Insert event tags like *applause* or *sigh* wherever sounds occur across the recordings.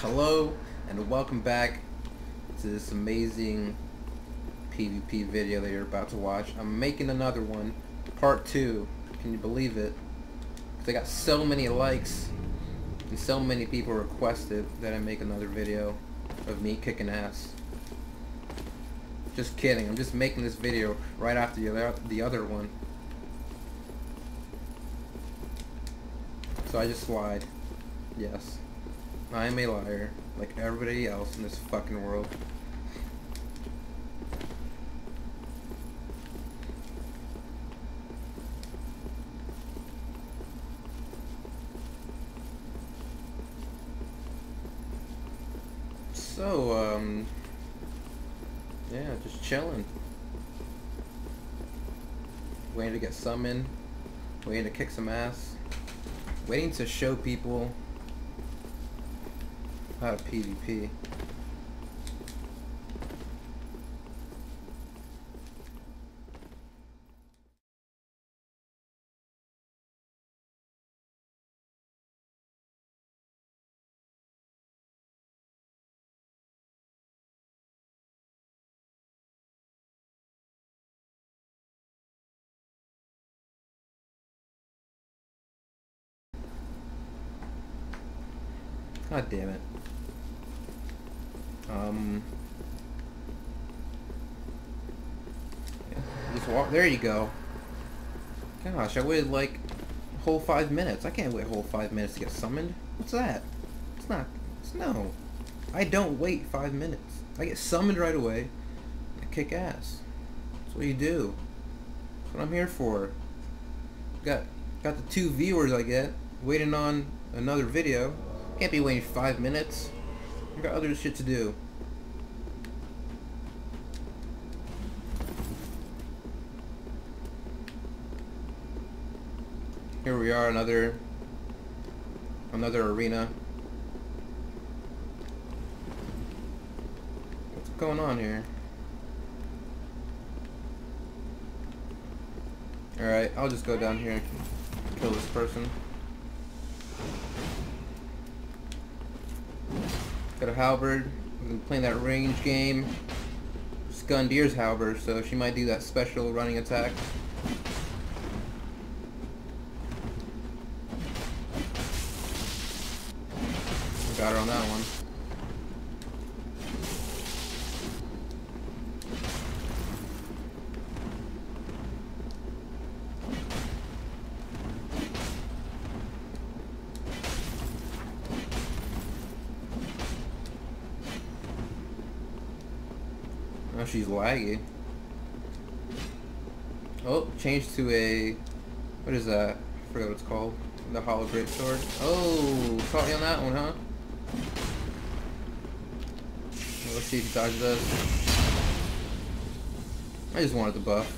Hello and welcome back to this amazing PvP video that you're about to watch. I'm making another one, part 2. Can you believe it? Because I got so many likes and so many people requested that I make another video of me kicking ass. Just kidding, I'm just making this video right after the other, the other one. So I just lied. Yes. I am a liar, like everybody else in this fucking world. So, um, yeah, just chilling. Waiting to get summoned, waiting to kick some ass, waiting to show people to PvP. God damn it. Um. Just walk. There you go. Gosh, I waited like whole five minutes. I can't wait a whole five minutes to get summoned. What's that? It's not. It's no. I don't wait five minutes. I get summoned right away. I kick ass. That's what you do. That's what I'm here for. Got got the two viewers I get waiting on another video. Can't be waiting five minutes. I got other shit to do. Here we are, another another arena. What's going on here? Alright, I'll just go down here and kill this person. Got a halberd. We've been playing that range game. Skundir's halberd, so she might do that special running attack. Oh, she's laggy. Oh, changed to a... What is that? I forgot what it's called. The Hollow Great Sword. Oh, caught you on that one, huh? Well, let's see if he dodges us. I just wanted the buff.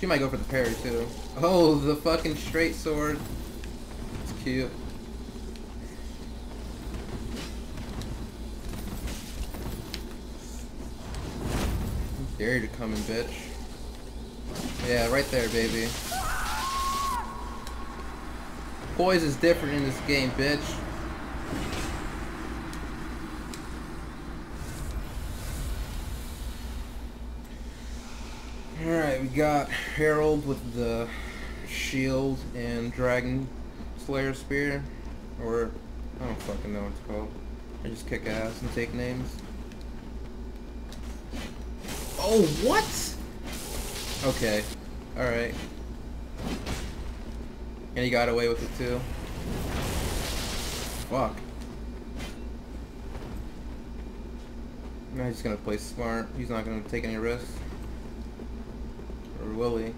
She might go for the parry, too. Oh, the fucking straight sword. It's cute. Dare you to come in, bitch. Yeah, right there, baby. Poise is different in this game, bitch. Alright, we got Harold with the shield and Dragon Slayer spear. Or, I don't fucking know what it's called. I just kick ass and take names. Oh, what? Okay. Alright. And he got away with it too. Fuck. Now he's just gonna play smart. He's not gonna take any risks. Or will he?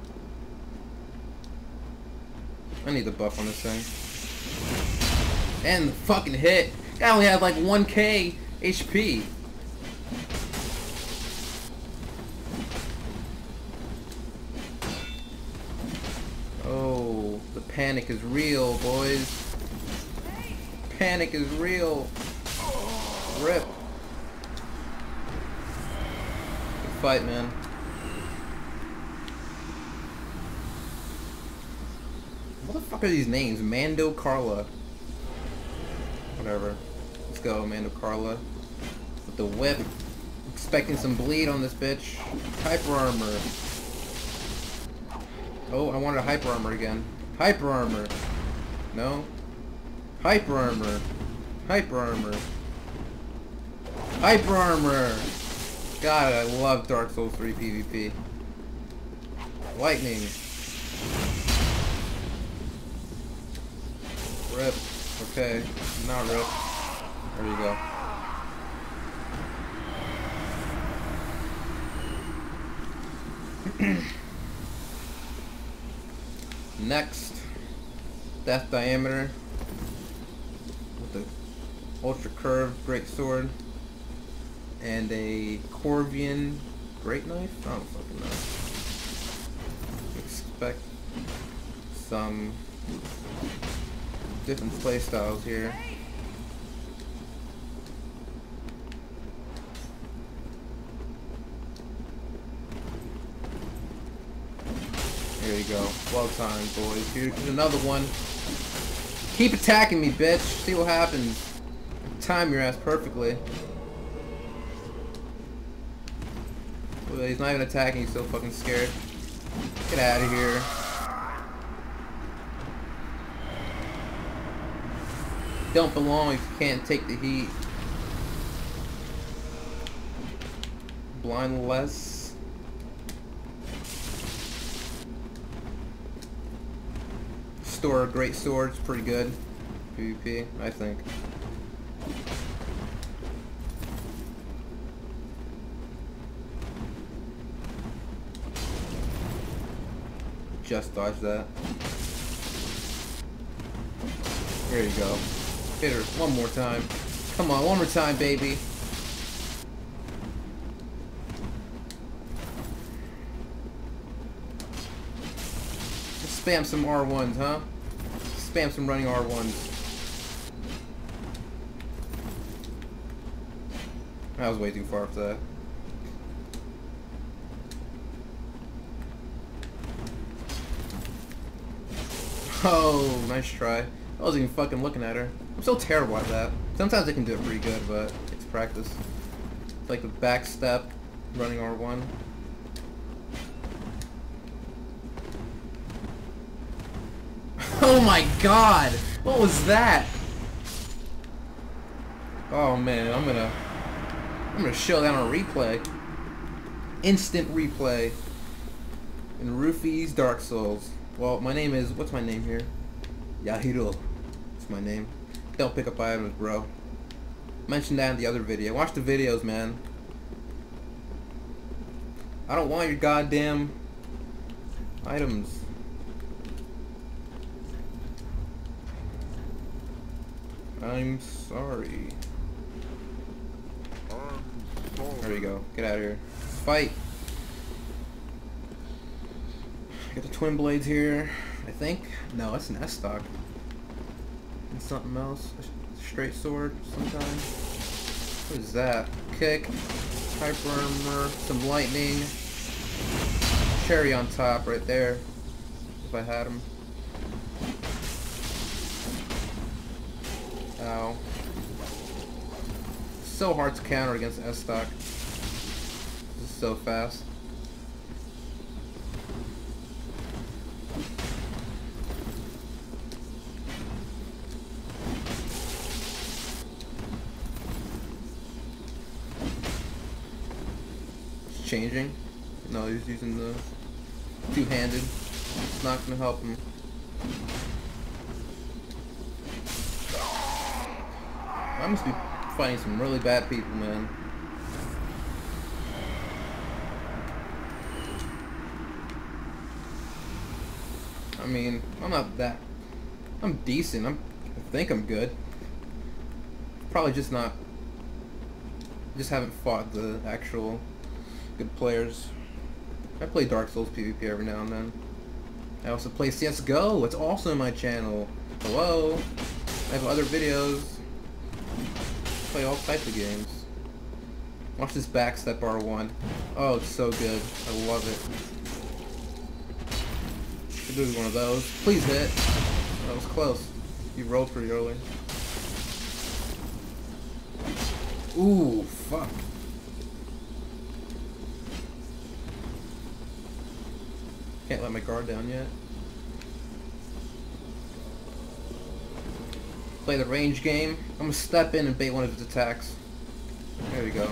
I need the buff on this thing. And the fucking hit! Guy only had like 1k HP. Panic is real, boys. Panic is real. Rip. Good fight, man. What the fuck are these names? Mando Carla. Whatever. Let's go, Amanda Carla. With the whip. Expecting some bleed on this bitch. Hyper armor. Oh, I wanted a hyper armor again. Hyper armor. No. Hyper armor. Hyper armor. Hyper armor. God, I love Dark Souls 3 PvP. Lightning. Rip. Okay. Not rip. There you go. *clears throat* Next, Death Diameter with the Ultra Curved Great Sword and a Corvian Great Knife? I don't fucking know. Expect some different playstyles here. There you go. Well timed, boys. Here's another one. Keep attacking me, bitch. See what happens. Time your ass perfectly. Well, he's not even attacking. He's so fucking scared. Get out of here. Don't belong if you can't take the heat. Blind Store great swords, pretty good. PvP, I think. Just dodge that. There you go. Hit her one more time. Come on, one more time, baby. Spam some R1s, huh? Spam some running R1s. That was way too far for that. Oh, nice try. I wasn't even fucking looking at her. I'm so terrible at that. Sometimes I can do it pretty good, but it's practice. It's like the back step, running R1. Oh my god! What was that? Oh man, I'm gonna... I'm gonna show that on replay. Instant replay. In Rufey's Dark Souls. Well, my name is... What's my name here? Yahiro. That's my name. Don't pick up items, bro. Mentioned that in the other video. Watch the videos, man. I don't want your goddamn items. I'm sorry. There you go. Get out of here. Fight! I Got the twin blades here, I think. No, it's an Estoc. And something else. A straight sword sometimes. What is that? Kick. Hyper armor. Some lightning. Cherry on top right there. If I had him. Ow. So hard to counter against Estoc. This is so fast. It's changing. No, he's using the two-handed. It's not gonna help him. I must be fighting some really bad people, man. I mean, I'm not that... I'm decent. I'm, I think I'm good. Probably just not... Just haven't fought the actual good players. I play Dark Souls PvP every now and then. I also play CSGO. It's also in my channel. Hello. I have other videos play all types of games. Watch this backstep R1. Oh, it's so good. I love it. Should do one of those. Please hit. That was close. You rolled pretty early. Ooh, fuck. Can't let my guard down yet. Play the range game. I'm gonna step in and bait one of his attacks. There we go.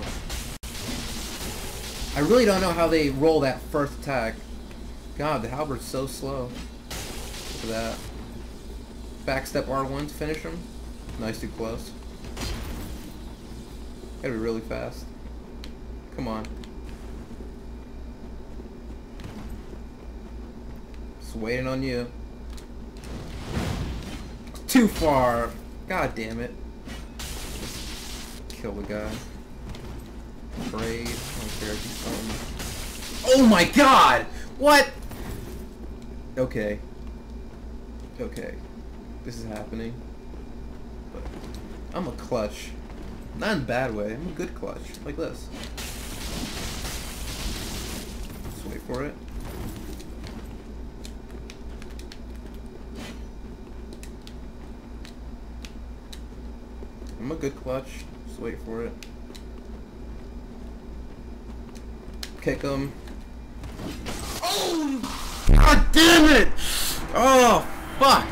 I really don't know how they roll that first attack. God, the halberd's so slow. Look at that. Backstep R1 to finish him. Nice, too close. Gotta be really fast. Come on. Just waiting on you. Too far. God damn it. Kill the guy. Something. Oh my god! What? Okay. Okay. This is happening. But I'm a clutch. Not in a bad way. I'm a good clutch. Like this. Let's wait for it. I'm a good clutch. Just wait for it. Kick him. Oh! God damn it! Oh, fuck!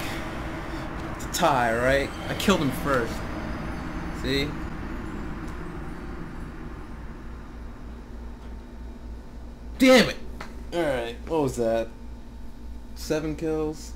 It's a tie, right? I killed him first. See? Damn it! Alright, what was that? Seven kills?